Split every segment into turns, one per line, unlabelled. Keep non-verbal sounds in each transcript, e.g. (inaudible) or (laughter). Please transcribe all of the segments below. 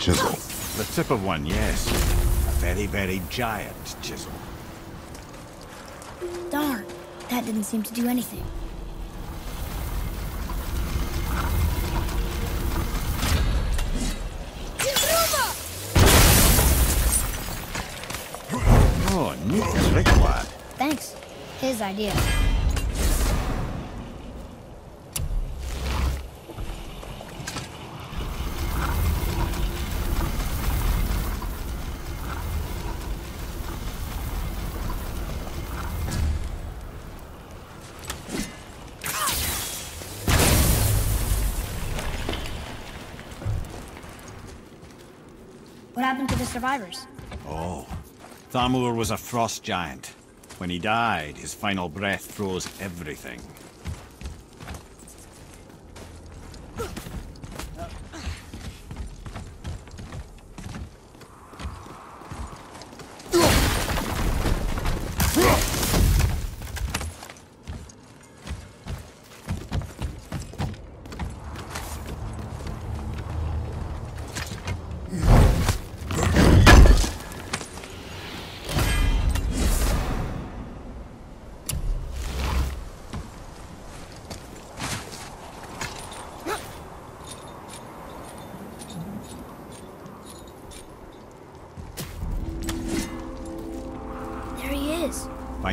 seek a chisel.
The tip of one, yes. A very, very giant chisel.
Darn, that didn't seem to do anything.
Oh, neat trick, lad.
Thanks. His idea. Happened to the survivors?
Oh. Thamur was a frost giant. When he died, his final breath froze everything.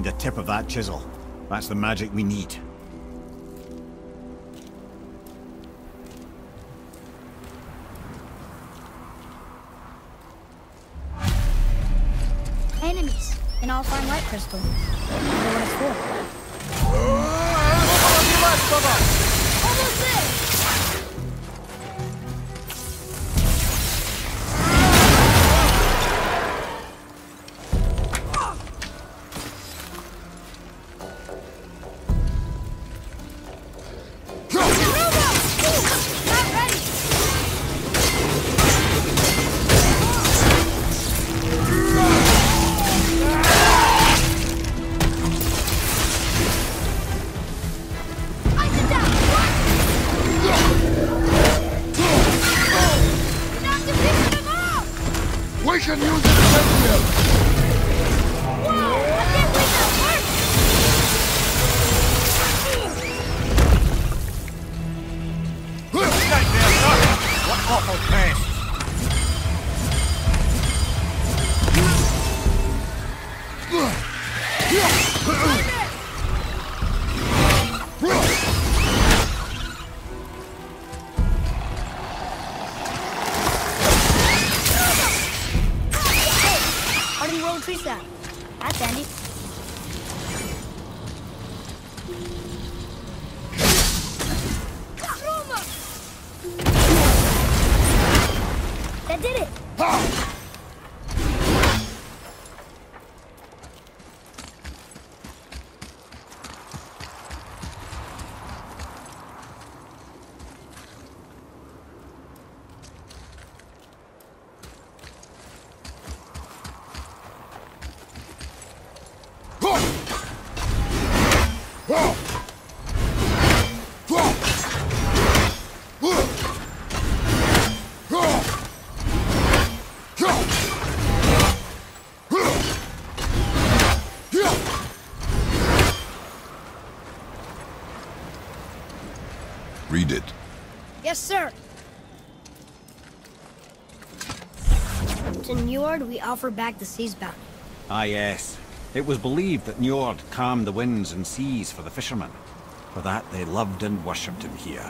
Find the tip of that chisel. That's the magic we need.
Enemies. An Alfheim light crystal. Wonder what it's for. Yes, sir. To Njord, we offer back the sea's bounty.
Ah, yes. It was believed that Njord calmed the winds and seas for the fishermen. For that, they loved and worshipped him here.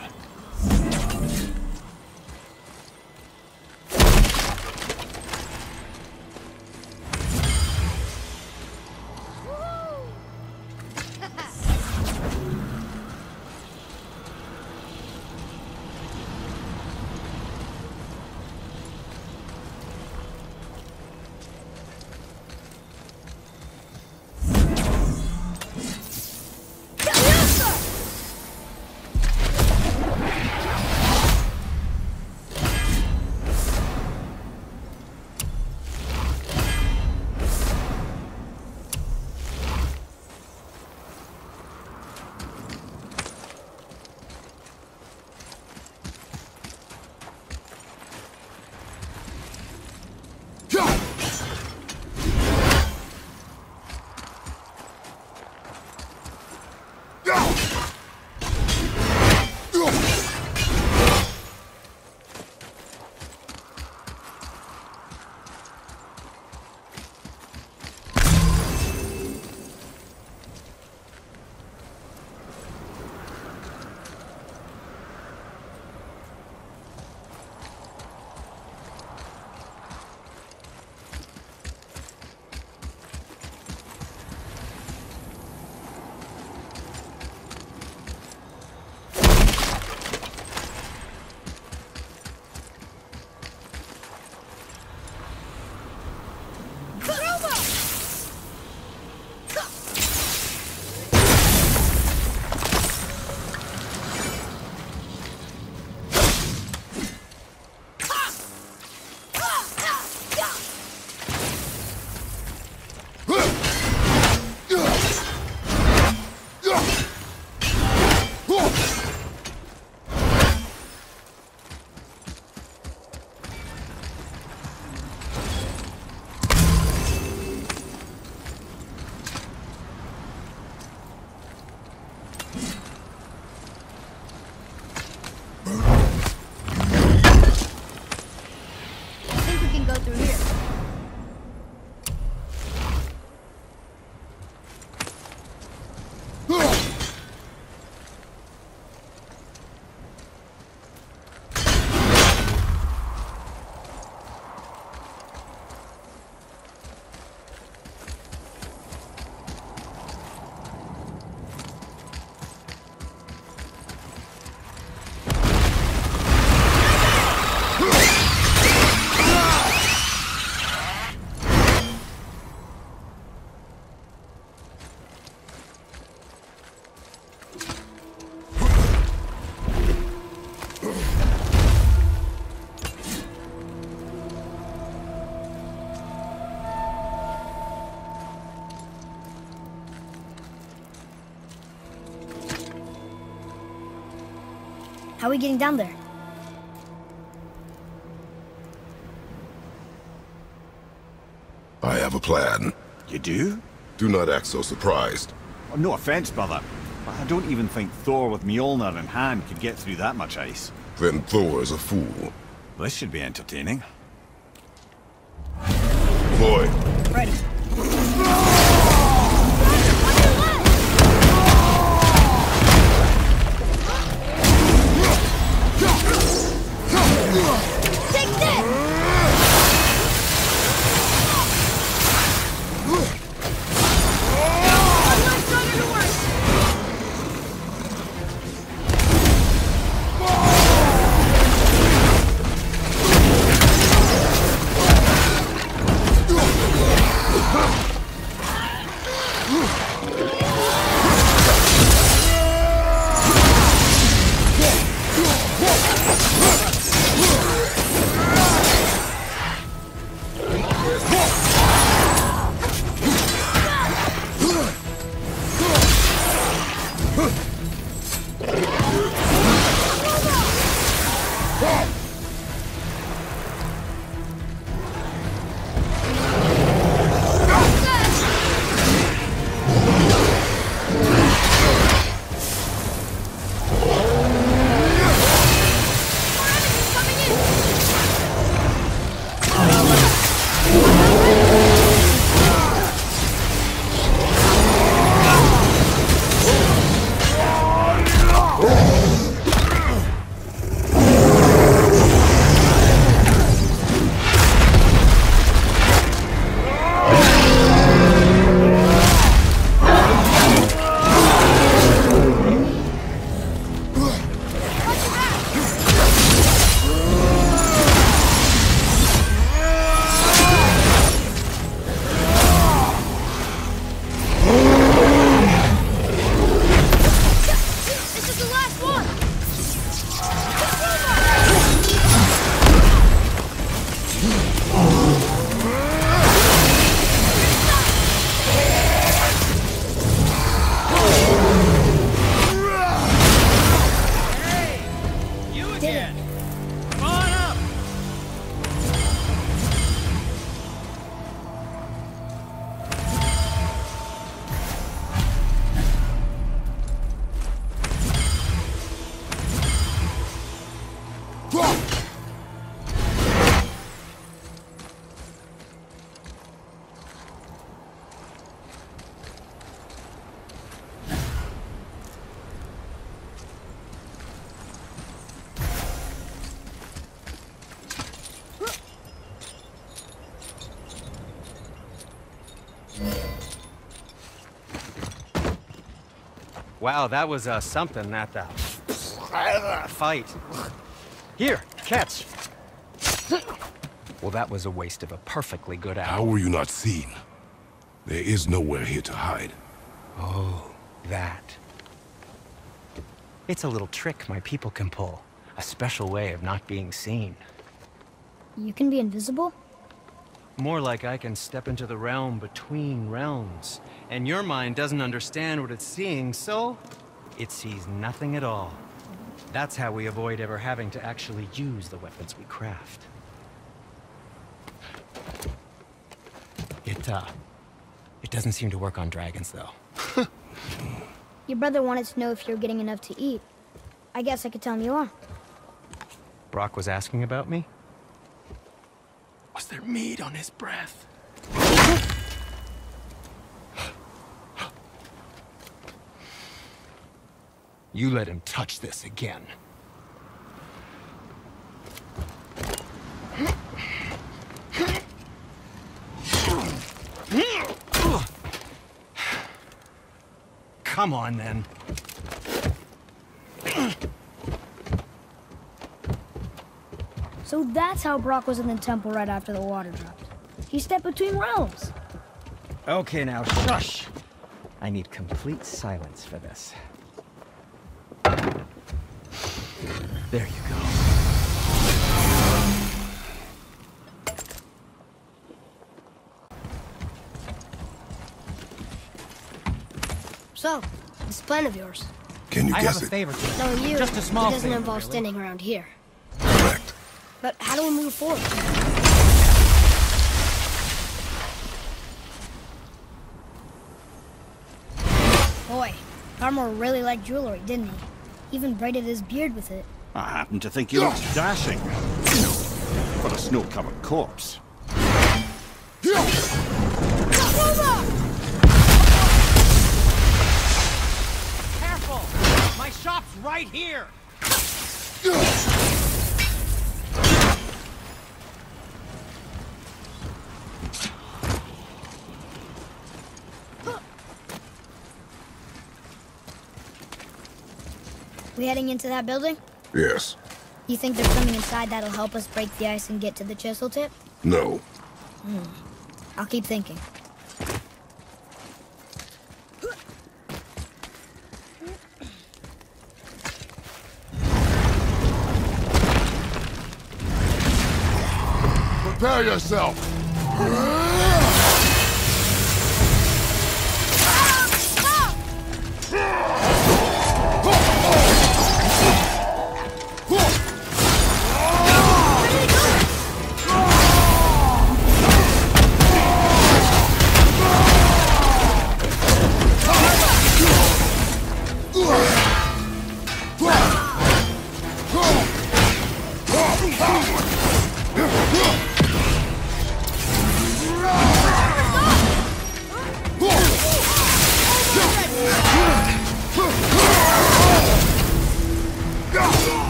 How are we getting down there?
I have a plan.
You do?
Do not act so surprised.
Oh, no offense, brother. But I don't even think Thor with Mjolnir in hand could get through that much ice.
Then Thor is a fool.
This should be entertaining.
Boy,
Take this!
Wow, that was uh, something, that uh, fight. Here, catch. Well, that was a waste of a perfectly good
how were you not seen? There is nowhere here to hide.
Oh, that. It's a little trick my people can pull. A special way of not being seen.
You can be invisible?
More like I can step into the realm between realms. And your mind doesn't understand what it's seeing, so it sees nothing at all. That's how we avoid ever having to actually use the weapons we craft. It, uh, it doesn't seem to work on dragons, though. (laughs)
Your brother wanted to know if you're getting enough to eat. I guess I could tell him you are.
Brok was asking about me? Was there meat on his breath? You let him touch this again. Come on, then.
So that's how Brok was in the temple right after the water dropped. He stepped between realms.
Okay, now shush. I need complete silence for this. There you go.
So, this plan of yours.
Can you
I
guess
have a
it?
favor to ask.
No, you.
Just a small
It doesn't
favor,
involve
really.
standing around here.
Correct.
But how do we move forward? Boy, Thamur really liked jewelry, didn't he? Even braided his beard with it.
I happen to think he looks dashing. You know, for a snow-covered corpse.
Careful! My shop's right here!
We heading into that building?
Yes.
You think there's something inside that'll help us break the ice and get to the chisel tip?
No. Hmm.
I'll keep thinking.
Prepare yourself. (laughs)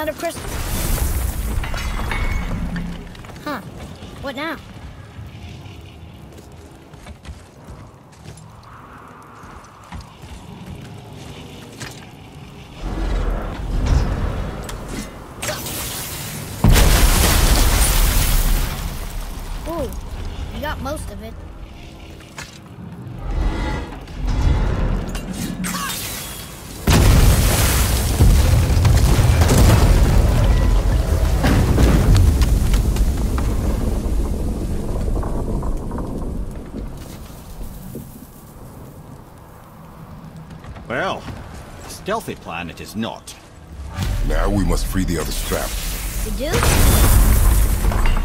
Another crystal. Huh. What now?
Well, a stealthy plan it is not.
Now we must free the other strap.
You do?